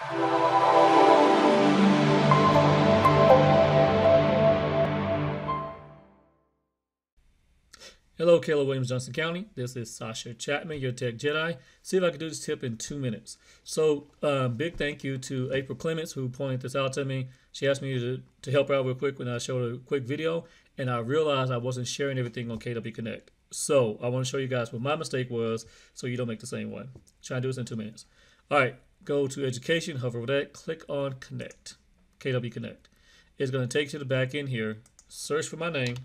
Hello, Keller Williams, Johnson County. This is Sascha Chatman, your Tech Jedi. See if I can do this tip in two minutes. So, um, big thank you to April Clements who pointed this out to me. She asked me to, to help her out real quick when I showed her a quick video, and I realized I wasn't sharing everything on KW Connect. So, I want to show you guys what my mistake was so you don't make the same one. Try and do this in two minutes. All right, go to Education, hover over that, click on Connect, KW Connect. It's going to take you to the back end here. Search for my name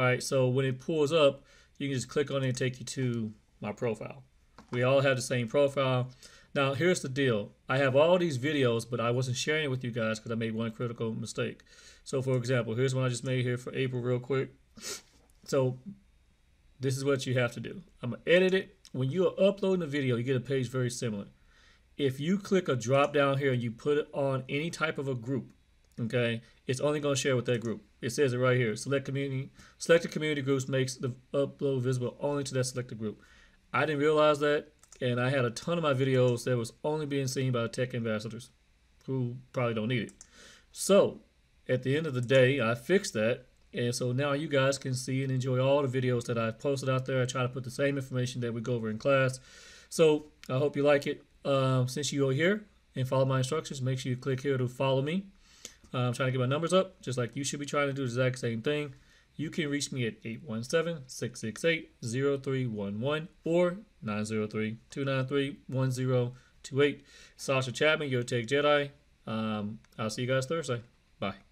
all right, so when it pulls up, you can just click on it and take you to my profile. We all have the same profile. Now, here's the deal. I have all these videos, but I wasn't sharing it with you guys because I made one critical mistake. So, for example, here's one I just made here for April real quick. So, this is what you have to do. I'm going to edit it. When you are uploading a video, you get a page very similar. If you click a drop down here and you put it on any type of a group, okay, it's only going to share with that group. It says it right here. Select community, selected community groups makes the upload visible only to that selected group. I didn't realize that, and I had a ton of my videos that was only being seen by tech ambassadors who probably don't need it. So, at the end of the day, I fixed that, and so now you guys can see and enjoy all the videos that I've posted out there. I try to put the same information that we go over in class. So, I hope you like it. Um, since you are here and follow my instructions, make sure you click here to follow me. Uh, I'm trying to get my numbers up, just like you should be trying to do the exact same thing. You can reach me at 817-668-0311 or 903-293-1028. Sascha Chatman, your Tech Jedi. Um, I'll see you guys Thursday. Bye.